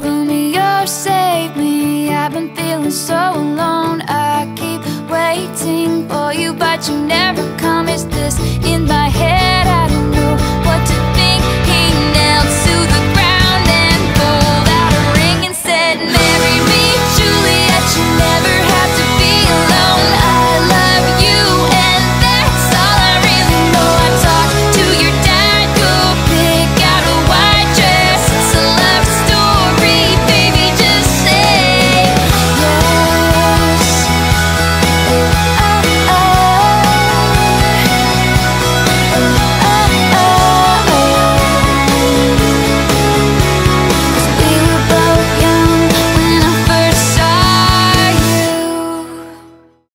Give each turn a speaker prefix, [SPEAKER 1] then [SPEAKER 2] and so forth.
[SPEAKER 1] Romeo, save me. I've been feeling so alone. I keep waiting for you But you never come. Is this